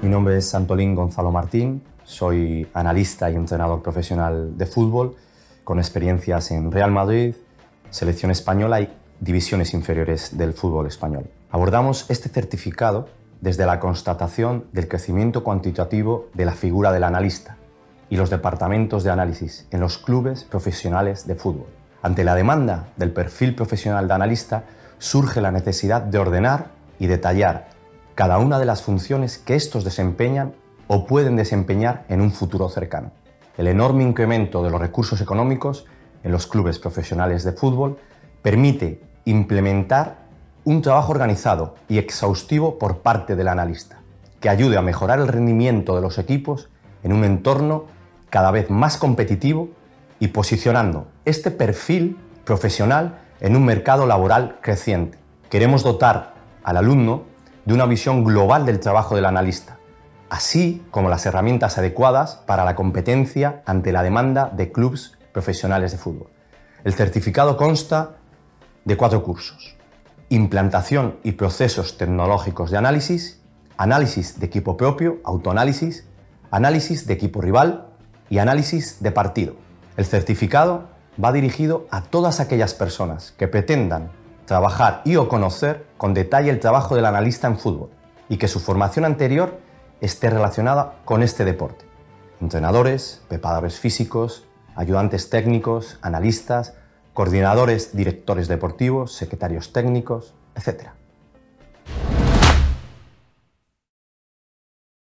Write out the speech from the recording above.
Mi nombre es Santolín Gonzalo Martín, soy analista y entrenador profesional de fútbol con experiencias en Real Madrid, selección española y divisiones inferiores del fútbol español. Abordamos este certificado desde la constatación del crecimiento cuantitativo de la figura del analista y los departamentos de análisis en los clubes profesionales de fútbol. Ante la demanda del perfil profesional de analista, surge la necesidad de ordenar y detallar cada una de las funciones que estos desempeñan o pueden desempeñar en un futuro cercano. El enorme incremento de los recursos económicos en los clubes profesionales de fútbol permite implementar un trabajo organizado y exhaustivo por parte del analista, que ayude a mejorar el rendimiento de los equipos en un entorno cada vez más competitivo y posicionando este perfil profesional en un mercado laboral creciente. Queremos dotar al alumno de una visión global del trabajo del analista, así como las herramientas adecuadas para la competencia ante la demanda de clubes profesionales de fútbol. El certificado consta de cuatro cursos. Implantación y procesos tecnológicos de análisis, análisis de equipo propio, autoanálisis, análisis de equipo rival y análisis de partido. El certificado va dirigido a todas aquellas personas que pretendan trabajar y o conocer con detalle el trabajo del analista en fútbol y que su formación anterior esté relacionada con este deporte. Entrenadores, preparadores físicos, ayudantes técnicos, analistas, coordinadores, directores deportivos, secretarios técnicos, etc.